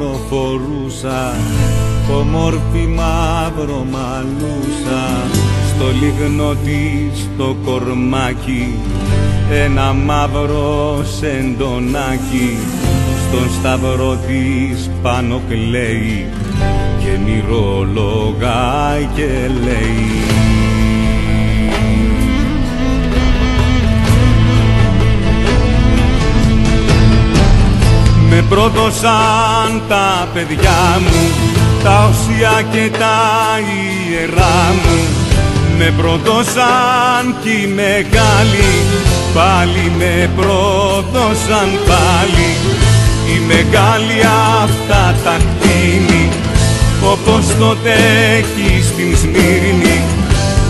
φορούσα όμορφη μαύρο μαλούσα στο λιγνό της το κορμάκι ένα μαύρο σεντονάκι στον σταυρό της πάνω κλαίει και μυρολογάει και λέει πρόδωσαν τα παιδιά μου τα οσιά και τα ιερά μου. Με προδώσαν κι οι μεγάλοι πάλι με προδώσαν πάλι. Οι μεγάλοι αυτά τα κτίνη όπως το τέχει στην Σμύρνη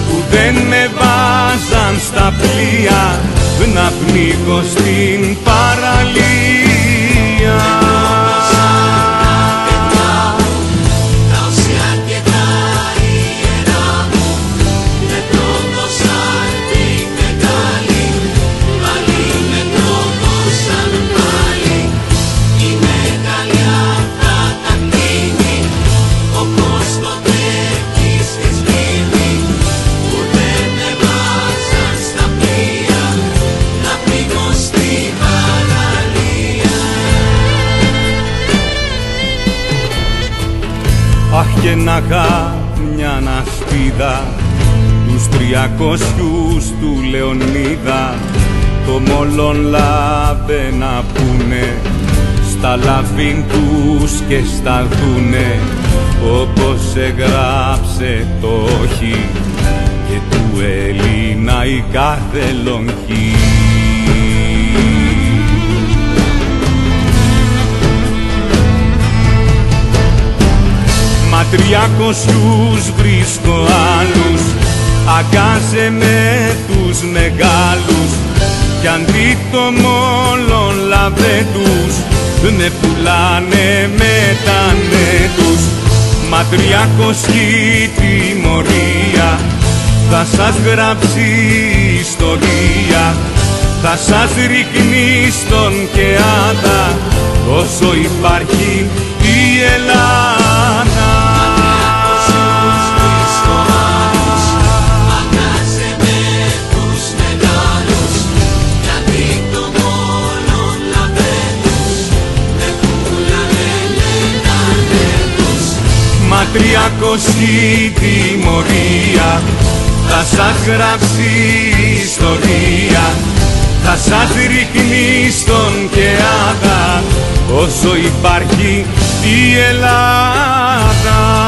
που δεν με βάζαν στα πλοία να πνίγω στην παραλία Αχ και να είχα μια ασπίδα τους τριακόσιους του Λεωνίδα το μόλον λάβε να πούνε στα λαβήν τους και στα δούνε όπως εγγράψε το όχι και του Έλληνα η κάθε λογή. Τριακοσιούς βρίσκω άλλους. Αγκάσε με τους μεγάλους. Κι αν δει το μόλον λαβέντους με πουλάνε με τα νέτους. Μα τριακοσιή τιμωρία θα σας γράψει ιστορία. Θα σας ρίχνει στον κεάτα όσο υπάρχει τριακοσή τιμωρία. Θα σας γράψει ιστορία. Θα σας ρίχνει στον κεάδα. Όσο υπάρχει η Ελλάδα